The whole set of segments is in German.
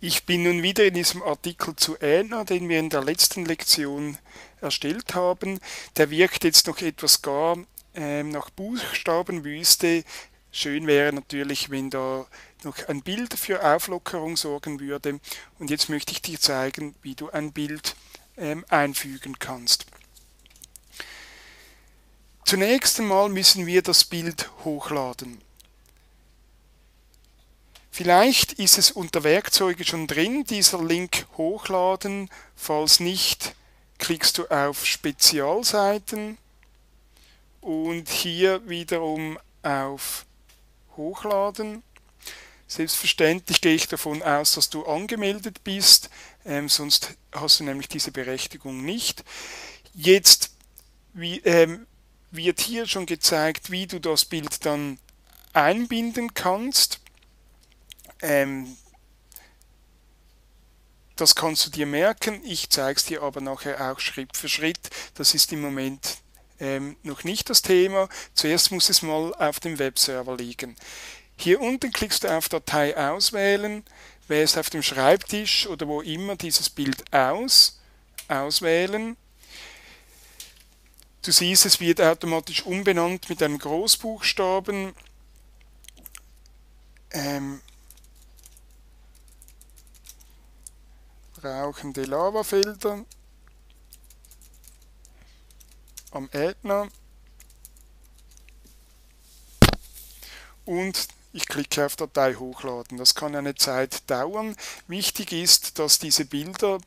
Ich bin nun wieder in diesem Artikel zu Ätna, den wir in der letzten Lektion erstellt haben. Der wirkt jetzt noch etwas gar äh, nach Buchstabenwüste. Schön wäre natürlich, wenn da noch ein Bild für Auflockerung sorgen würde. Und jetzt möchte ich dir zeigen, wie du ein Bild ähm, einfügen kannst. Zunächst einmal müssen wir das Bild hochladen. Vielleicht ist es unter Werkzeuge schon drin, dieser Link hochladen. Falls nicht, klickst du auf Spezialseiten und hier wiederum auf Hochladen. Selbstverständlich gehe ich davon aus, dass du angemeldet bist, ähm, sonst hast du nämlich diese Berechtigung nicht. Jetzt wie, ähm, wird hier schon gezeigt, wie du das Bild dann einbinden kannst. Ähm, das kannst du dir merken, ich zeige es dir aber nachher auch Schritt für Schritt. Das ist im Moment ähm, noch nicht das Thema. Zuerst muss es mal auf dem Webserver liegen. Hier unten klickst du auf Datei auswählen, wählst auf dem Schreibtisch oder wo immer dieses Bild aus, auswählen. Du siehst, es wird automatisch umbenannt mit einem Großbuchstaben. Ähm, rauchende Lavafelder am Ätna und ich klicke auf Datei hochladen. Das kann eine Zeit dauern. Wichtig ist, dass diese Bilder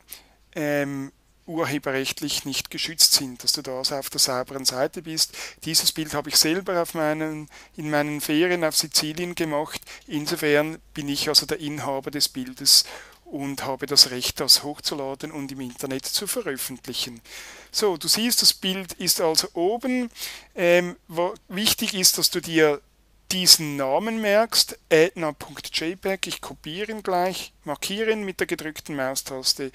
ähm, urheberrechtlich nicht geschützt sind, dass du da also auf der sauberen Seite bist. Dieses Bild habe ich selber auf meinen, in meinen Ferien auf Sizilien gemacht. Insofern bin ich also der Inhaber des Bildes und habe das Recht, das hochzuladen und im Internet zu veröffentlichen. So, du siehst, das Bild ist also oben. Ähm, wichtig ist, dass du dir diesen Namen merkst, edna.jpg, ich kopiere ihn gleich, markiere ihn mit der gedrückten Maustaste,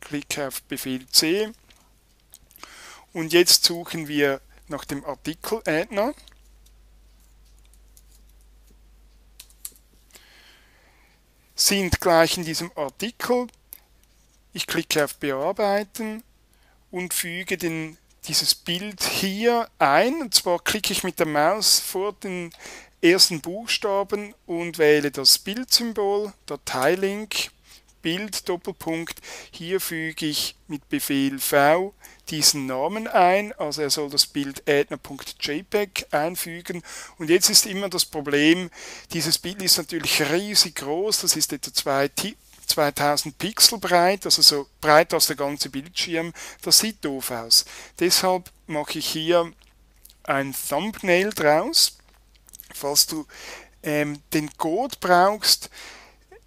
klicke auf Befehl C und jetzt suchen wir nach dem Artikel Edna. Sind gleich in diesem Artikel. Ich klicke auf Bearbeiten und füge den, dieses Bild hier ein. Und zwar klicke ich mit der Maus vor den ersten Buchstaben und wähle das Bildsymbol, Dateilink, Bild, Doppelpunkt. Hier füge ich mit Befehl V diesen Namen ein, also er soll das Bild addner.jpg einfügen. Und jetzt ist immer das Problem, dieses Bild ist natürlich riesig groß, das ist etwa 2000 Pixel breit, also so breit als der ganze Bildschirm, das sieht doof aus. Deshalb mache ich hier ein Thumbnail draus, falls du ähm, den Code brauchst,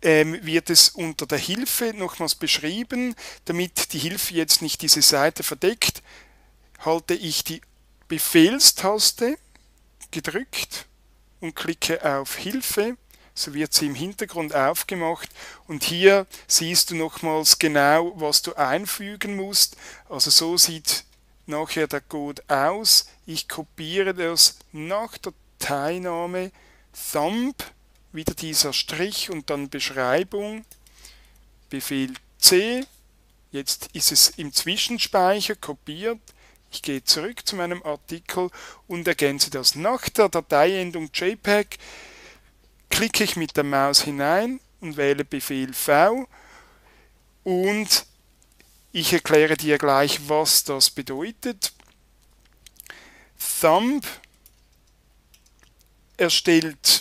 wird es unter der Hilfe nochmals beschrieben. Damit die Hilfe jetzt nicht diese Seite verdeckt, halte ich die Befehlstaste gedrückt und klicke auf Hilfe. So wird sie im Hintergrund aufgemacht und hier siehst du nochmals genau, was du einfügen musst. Also so sieht nachher der Code aus. Ich kopiere das nach der Teilnahme Thumb wieder dieser Strich und dann Beschreibung, Befehl C, jetzt ist es im Zwischenspeicher kopiert, ich gehe zurück zu meinem Artikel und ergänze das. Nach der Dateiendung JPEG klicke ich mit der Maus hinein und wähle Befehl V und ich erkläre dir gleich, was das bedeutet. Thumb erstellt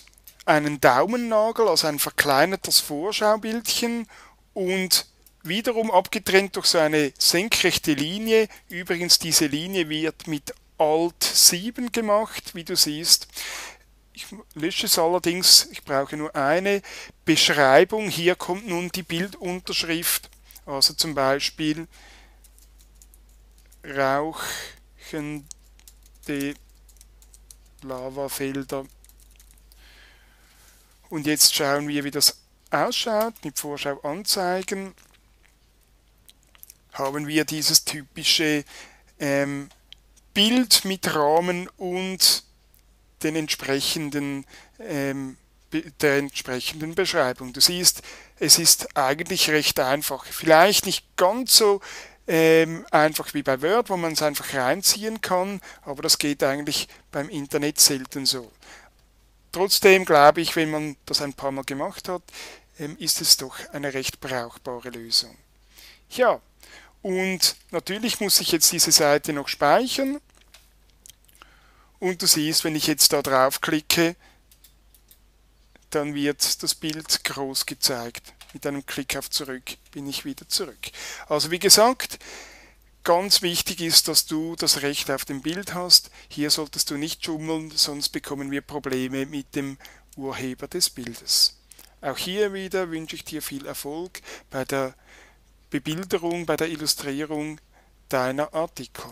einen Daumennagel, also ein verkleinertes Vorschaubildchen und wiederum abgetrennt durch so eine senkrechte Linie. Übrigens, diese Linie wird mit Alt 7 gemacht, wie du siehst. Ich lösche es allerdings, ich brauche nur eine Beschreibung. Hier kommt nun die Bildunterschrift, also zum Beispiel rauchende Lavafelder und jetzt schauen wir, wie das ausschaut. Mit Vorschau anzeigen haben wir dieses typische ähm, Bild mit Rahmen und den entsprechenden ähm, der entsprechenden Beschreibung. Du siehst, es ist eigentlich recht einfach. Vielleicht nicht ganz so ähm, einfach wie bei Word, wo man es einfach reinziehen kann, aber das geht eigentlich beim Internet selten so. Trotzdem glaube ich, wenn man das ein paar Mal gemacht hat, ähm, ist es doch eine recht brauchbare Lösung. Ja, und natürlich muss ich jetzt diese Seite noch speichern. Und du siehst, wenn ich jetzt da drauf klicke, dann wird das Bild groß gezeigt. Mit einem Klick auf Zurück bin ich wieder zurück. Also wie gesagt, ganz wichtig ist, dass du das Recht auf dem Bild hast. Hier solltest du nicht schummeln, sonst bekommen wir Probleme mit dem Urheber des Bildes. Auch hier wieder wünsche ich dir viel Erfolg bei der Bebilderung, bei der Illustrierung deiner Artikel.